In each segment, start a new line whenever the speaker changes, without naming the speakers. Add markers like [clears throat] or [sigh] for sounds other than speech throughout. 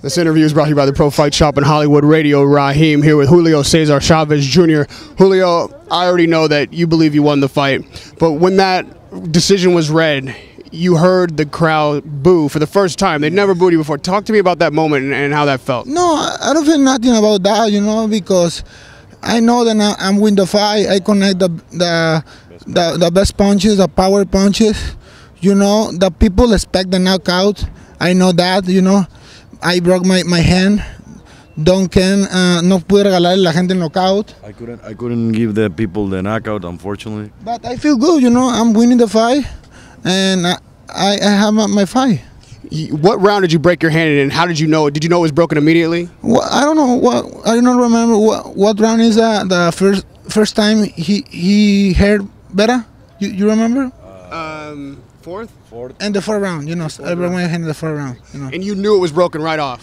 This interview is brought to you by the Pro Fight Shop in Hollywood Radio. Rahim here with Julio Cesar Chavez Jr. Julio, I already know that you believe you won the fight, but when that decision was read, you heard the crowd boo for the first time. They'd never booed you before. Talk to me about that moment and, and how that felt.
No, I don't feel nothing about that, you know, because I know that I'm win the fight. I connect the the the, the best punches, the power punches. You know, the people expect the knockout. I know that, you know. I broke my, my hand. Duncan uh, no pude regalarle a la gente el knockout.
I couldn't I couldn't give the people the knockout unfortunately.
But I feel good, you know. I'm winning the fight, and I, I, I have my, my fight.
What round did you break your hand in, and how did you know it? Did you know it was broken immediately?
Well, I don't know what I don't remember what what round is that. The first first time he he heard better. You, you remember?
Um, fourth.
Fourth.
And the fourth round, you know, I broke my in the fourth round. You know,
And you knew it was broken right off.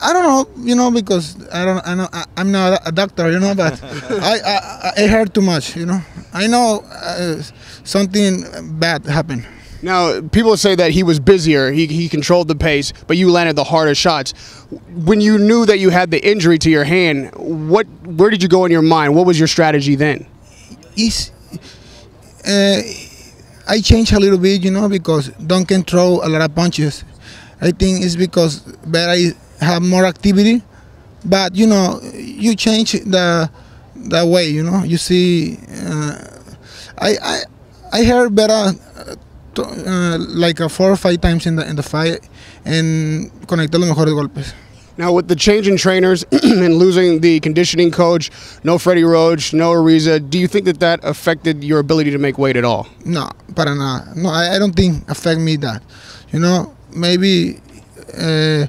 I don't know, you know, because I don't, I know, I, I'm not a doctor, you know, but [laughs] I, I I heard too much, you know. I know uh, something bad happened.
Now, people say that he was busier, he, he controlled the pace, but you landed the harder shots. When you knew that you had the injury to your hand, what where did you go in your mind? What was your strategy then?
is uh, I changed a little bit, you know, because Duncan throw a lot of punches. I think it's because that I have more activity, but you know, you change the the way, you know. You see, uh, I I I heard better. uh, Uh, like uh, four or five times in the in the fight and conecté los mejores golpes.
Now, with the change in trainers [clears throat] and losing the conditioning coach, no Freddie Roach, no Ariza, do you think that that affected your ability to make weight at all?
No, para nada. No, I, I don't think affect me that. You know, maybe. Uh,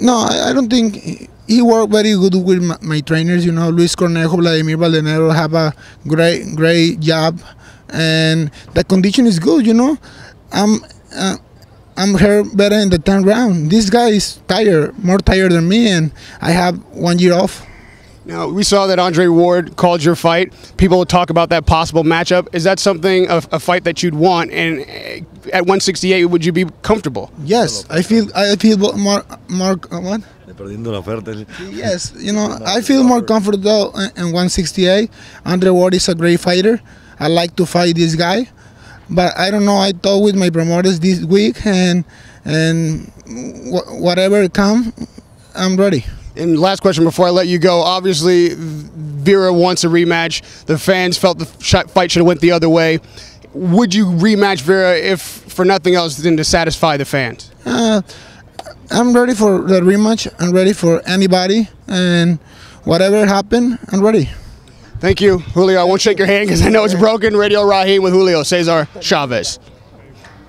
no, I, I don't think he- he worked very good with my, my trainers. You know, Luis Cornejo, Vladimir Baldenebro have a great, great job, and the condition is good. You know, I'm. Uh, I'm here better in the 10th round. This guy is tired, more tired than me, and I have one year off.
Now, we saw that Andre Ward called your fight. People talk about that possible matchup. Is that something, a, a fight that you'd want? And eh, at 168, would you be comfortable?
Yes, I feel I feel more more uh, what?
Perdiendo la oferta.
Yes, you know, [laughs] I feel more comfortable in in 168. Andre Ward is a great fighter. I like to fight this guy, but I don't know. I talked with my promoters this week, and and wh- whatever come, I'm ready.
And last question before I let you go. Obviously, Vera wants a rematch. The fans felt the fight should have went the other way. Would you rematch Vera if for nothing else than to satisfy the fans?
Uh, I'm ready for the rematch. I'm ready for anybody, and whatever happen, I'm ready.
Thank you, Julio. I won't shake your hand because I know it's broken. Radio Rahim with Julio Cesar Chavez.